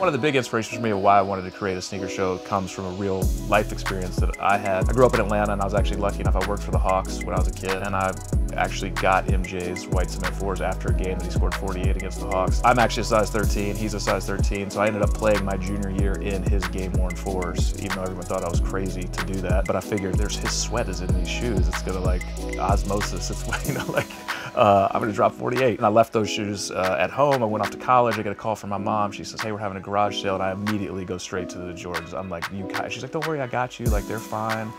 One of the big inspirations for me of why I wanted to create a sneaker show comes from a real life experience that I had. I grew up in Atlanta and I was actually lucky enough, I worked for the Hawks when I was a kid and I actually got MJ's white cement fours after a game that he scored 48 against the Hawks. I'm actually a size 13, he's a size 13, so I ended up playing my junior year in his game worn fours, even though everyone thought I was crazy to do that. But I figured there's his sweat is in these shoes, it's gonna like osmosis, it's you know like uh, I'm gonna drop 48. And I left those shoes uh, at home. I went off to college. I get a call from my mom. She says, hey, we're having a garage sale. And I immediately go straight to the Jordans. I'm like, you, she's like, don't worry, I got you. Like, they're fine.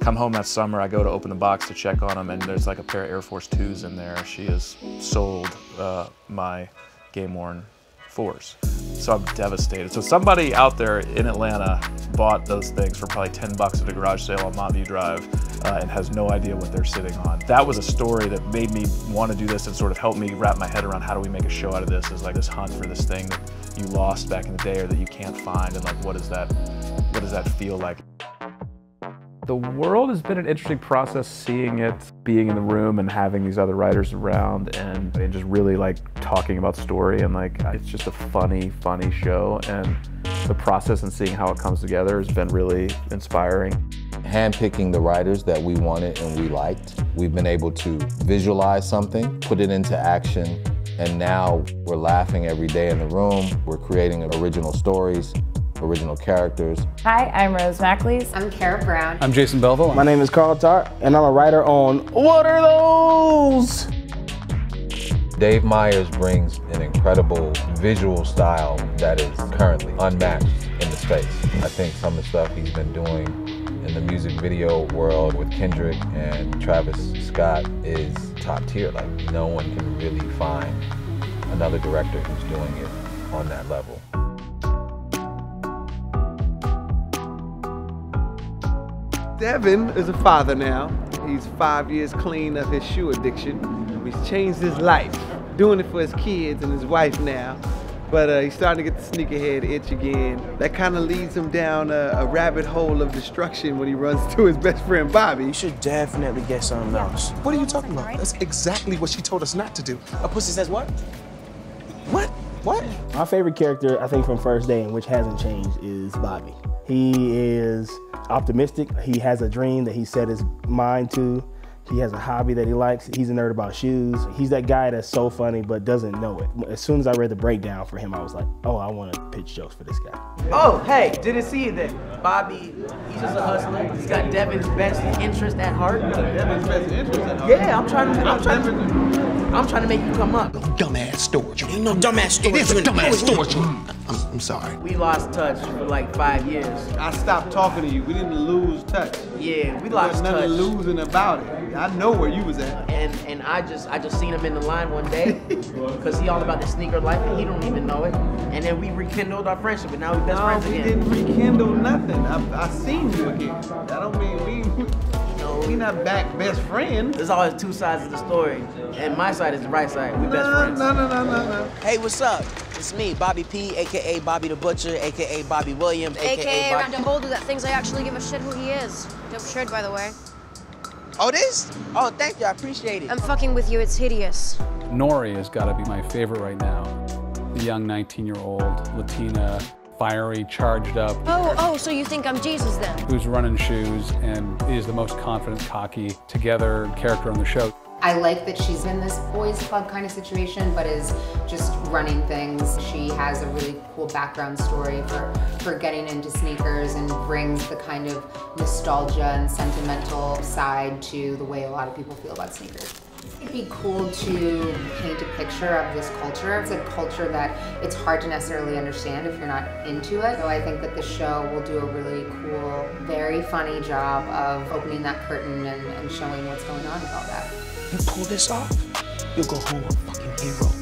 Come home that summer, I go to open the box to check on them, and there's like a pair of Air Force 2s in there. She has sold uh, my game worn fours. So I'm devastated. So somebody out there in Atlanta bought those things for probably 10 bucks at a garage sale on Montview Drive uh, and has no idea what they're sitting on. That was a story that made me want to do this and sort of help me wrap my head around how do we make a show out of this is like this hunt for this thing that you lost back in the day or that you can't find and like what does that, what does that feel like? The world has been an interesting process seeing it, being in the room and having these other writers around and, and just really like talking about story and like uh, it's just a funny, funny show and the process and seeing how it comes together has been really inspiring. Handpicking the writers that we wanted and we liked. We've been able to visualize something, put it into action, and now we're laughing every day in the room. We're creating original stories original characters. Hi, I'm Rose McAleese. I'm Kara Brown. I'm Jason Belville. My name is Carl Tart, and I'm a writer on What Are Those? Dave Meyers brings an incredible visual style that is currently unmatched in the space. I think some of the stuff he's been doing in the music video world with Kendrick and Travis Scott is top tier. Like no one can really find another director who's doing it on that level. Devin is a father now. He's five years clean of his shoe addiction. He's changed his life, doing it for his kids and his wife now. But uh, he's starting to get the sneakerhead itch again. That kind of leads him down a, a, rabbit hole of destruction when he runs to his best friend Bobby. You should definitely get something else. What are you talking about? That's exactly what she told us not to do. A pussy says what? What? What? My favorite character, I think, from First Day, and which hasn't changed, is Bobby. He is optimistic. He has a dream that he set his mind to. He has a hobby that he likes. He's a nerd about shoes. He's that guy that's so funny but doesn't know it. As soon as I read the breakdown for him, I was like, oh, I want to pitch jokes for this guy. Oh, hey, didn't see you there. Bobby, he's just a hustler. He's got Devin's best interest at heart. Devin's best interest at heart? Yeah, I'm trying to, I'm trying to, I'm trying to make you come up. Dumbass storage. Ain't no dumbass storage. It is a dumbass storage. I'm, I'm sorry. We lost touch for like five years. I stopped talking to you. We didn't lose touch. Yeah, we lost There's touch. nothing losing about it. I know where you was at. And and I just I just seen him in the line one day, cause he all about the sneaker life and he don't even know it. And then we rekindled our friendship, and now we best no, friends we again. didn't rekindle nothing. I, I seen you again. That don't mean we. No, we not back best friends. There's always two sides of the story, and my side is the right side. We no, best friends. No, no, no, no, no. Hey, what's up? It's me, Bobby P, aka Bobby the Butcher, aka Bobby Williams, aka, AKA Bobby. Random Boulder that thinks I actually give a shit who he is. Dope shirt, by the way. Oh, this? Oh, thank you. I appreciate it. I'm fucking with you. It's hideous. Nori has got to be my favorite right now. The young 19-year-old Latina, fiery, charged up. Oh, oh, so you think I'm Jesus then? Who's running shoes and is the most confident, cocky, together character on the show. I like that she's in this boys club kind of situation, but is just running things. She has a really cool background story for, for getting into sneakers and brings the kind of nostalgia and sentimental side to the way a lot of people feel about sneakers. It'd be cool to paint a picture of this culture. It's a culture that it's hard to necessarily understand if you're not into it. So I think that the show will do a really cool, very funny job of opening that curtain and, and showing what's going on with all that. You pull this off, you'll go home a fucking hero.